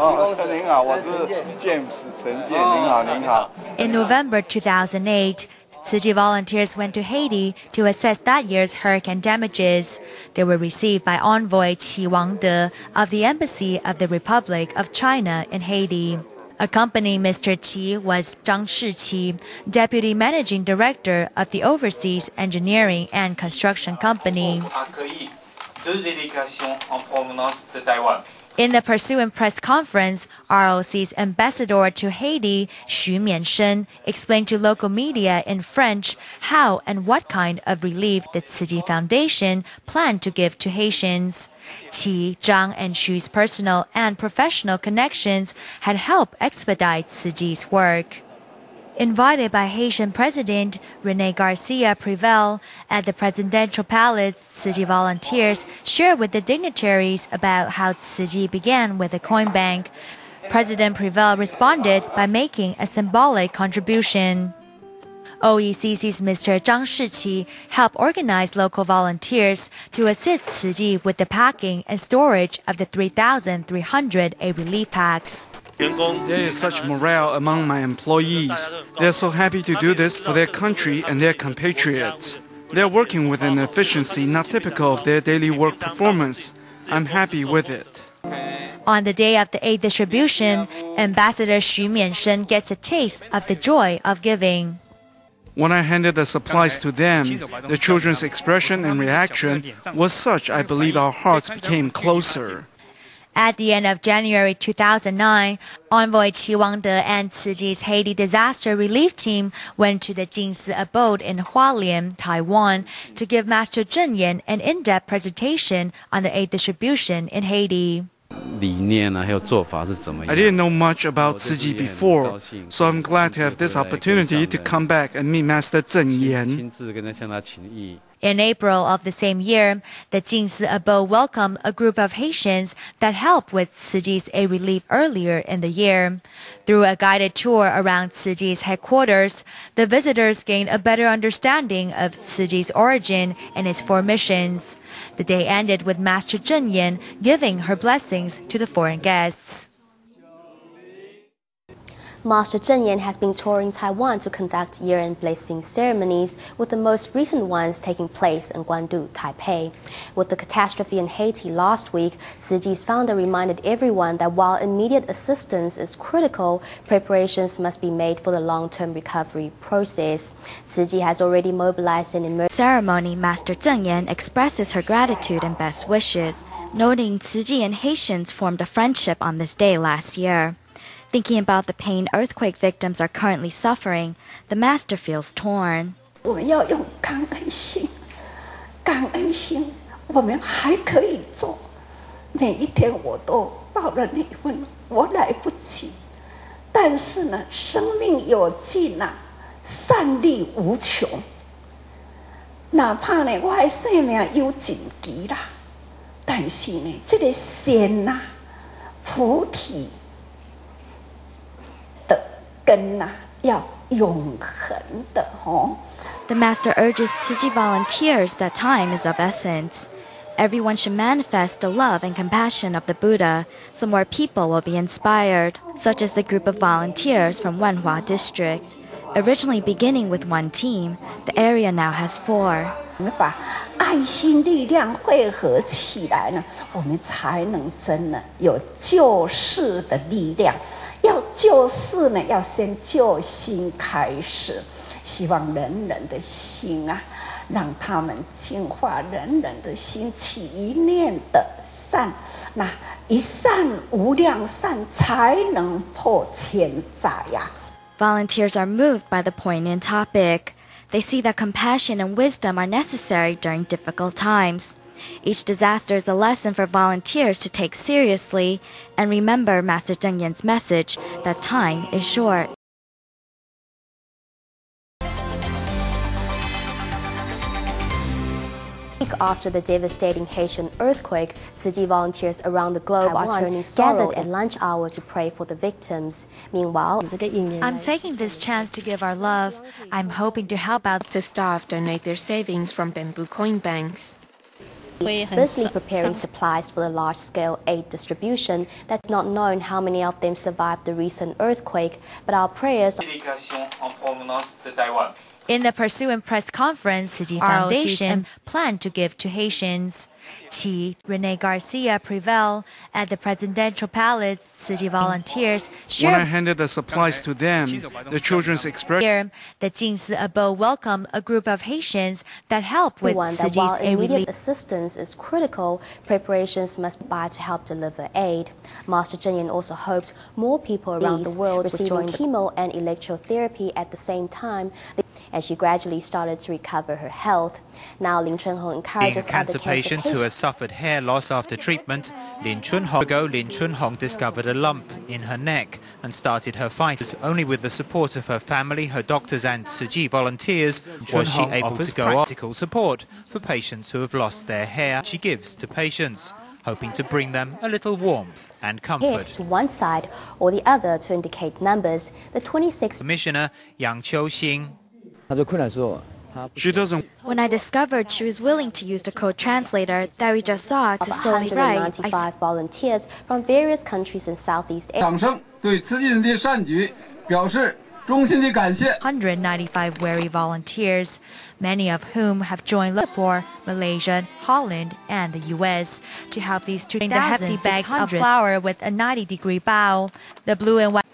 Oh, in November 2008. Tzu Chi volunteers went to Haiti to assess that year's hurricane damages. They were received by envoy Qi Wangde of the Embassy of the Republic of China in Haiti. Accompanying Mr. Qi was Zhang Shiqi, Deputy Managing Director of the Overseas Engineering and Construction Company. In the pursuant press conference, ROC's ambassador to Haiti, Xu Miansheng, explained to local media in French how and what kind of relief the Chi Foundation planned to give to Haitians. Qi, Zhang, and Xu's personal and professional connections had helped expedite Chi's work. Invited by Haitian President Rene Garcia Preval at the presidential palace, Chi volunteers shared with the dignitaries about how Chi began with a coin bank. President Preval responded by making a symbolic contribution. OECC's Mr. Zhang Shiqi helped organize local volunteers to assist Chi with the packing and storage of the 3,300 aid relief packs. There is such morale among my employees. They are so happy to do this for their country and their compatriots. They are working with an efficiency not typical of their daily work performance. I'm happy with it. On the day of the aid distribution, Ambassador Xu Miansheng gets a taste of the joy of giving. When I handed the supplies to them, the children's expression and reaction was such I believe our hearts became closer. At the end of January 2009, envoy Qi Wangde and Tzu Chi's Haiti disaster relief team went to the Jingsi abode in Hualien, Taiwan, to give Master Zheng Yan an in-depth presentation on the aid distribution in Haiti. Uh, I didn't know much about Tzu Chi before, so I'm glad to have this opportunity to come uh, back and meet Master Zheng Yan. In April of the same year, the Jingsi abode welcomed a group of Haitians that helped with Chi's aid relief earlier in the year. Through a guided tour around Chi's headquarters, the visitors gained a better understanding of Chi's origin and its four missions. The day ended with Master Zheng Yan giving her blessings to the foreign guests. Master Zheng Yan has been touring Taiwan to conduct year-end blessing ceremonies, with the most recent ones taking place in Guandu, Taipei. With the catastrophe in Haiti last week, Tzu founder reminded everyone that while immediate assistance is critical, preparations must be made for the long-term recovery process. Tzu has already mobilized an emergency ceremony. Master Zheng Yan expresses her gratitude and best wishes, noting Tzu and Haitians formed a friendship on this day last year. Thinking about the pain earthquake victims are currently suffering, the master feels torn. 我们要用感恩心，感恩心，我们还可以做。每一天我都报了离婚，我来不及。但是呢，生命有尽呐，善力无穷。哪怕呢，我还生命有尽期啦，但是呢，这个仙呐，菩提。The master urges Chi volunteers that time is of essence. Everyone should manifest the love and compassion of the Buddha so more people will be inspired, such as the group of volunteers from Wenhua district. Originally beginning with one team, the area now has four. 我们把爱心力量汇合起来呢，我们才能真的有救世的力量。要救世呢，要先救心开始。希望人人的心啊，让他们净化人人的心，起一念的善，那一善无量善，才能破千灾呀。Volunteers are moved by the poignant topic. They see that compassion and wisdom are necessary during difficult times. Each disaster is a lesson for volunteers to take seriously and remember Master Yan's message that time is short. After the devastating Haitian earthquake, Tzu Chi volunteers around the globe Taiwan are turning gathered at lunch hour to pray for the victims. Meanwhile, I'm taking this chance to give our love. I'm hoping to help out to staff donate their savings from bamboo coin banks. busily preparing supplies for the large-scale aid distribution. That's not known how many of them survived the recent earthquake, but our prayers In the pursuant press conference, Tzu Chi Foundation planned to give to Haitians. Qi Rene Garcia Preval at the presidential palace. City Chi volunteers When I shared handed the supplies to them, the children's expression here that Jingsi abode welcomed a group of Haitians that help with everyone Tzu while aid immediate relief. assistance is critical, preparations must be by to help deliver aid. Master Zheng Yan also hoped more people around the world receiving chemo and electrotherapy at the same time as she gradually started to recover her health. Now, Lin Chunhong encourages Being a cancer, patient who has suffered hair loss after treatment, Lin Chunhong ago, Lin Chunhong discovered a lump in her neck and started her fight. Only with the support of her family, her doctors, and Tzu Chi volunteers, was she able to go practical support for patients who have lost their hair. She gives to patients hoping to bring them a little warmth and comfort. To one side or the other to indicate numbers, the 26th Commissioner Yang Qiu-xing she doesn't. When I discovered she was willing to use the code translator that we just saw to slowly write, I volunteers from various countries in Southeast Asia. 195 wary volunteers, many of whom have joined Singapore, Malaysia, Holland, and the U.S. to help these 2,600 bags of flour with a 90-degree bow. The blue and white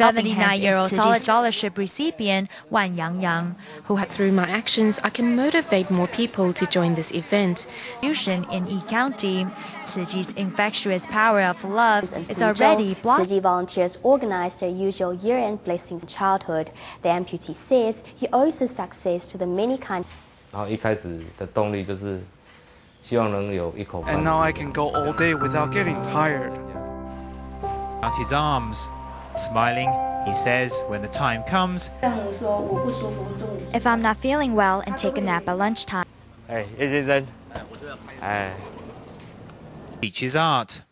79-year-old solid scholarship recipient Wan Yang Yang, who through my actions I can motivate more people to join this event. In E County, Tzu Chi's infectious power of love is already blocked. Ciji volunteers organized their usual year-end blessings in childhood. The amputee says he owes his success to the many kind. And now I can go all day without getting tired. Out his arms. Smiling, he says when the time comes, if I'm not feeling well and take a nap at lunchtime, 哎，叶先生，哎。 teaches art.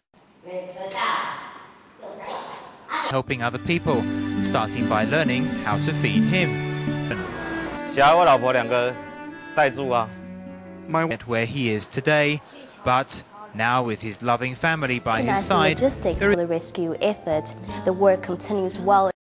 Helping other people, starting by learning how to feed him. 小孩我老婆两个带住啊。 My At where he is today, but now with his loving family by his side, logistics there for the rescue effort. The work continues well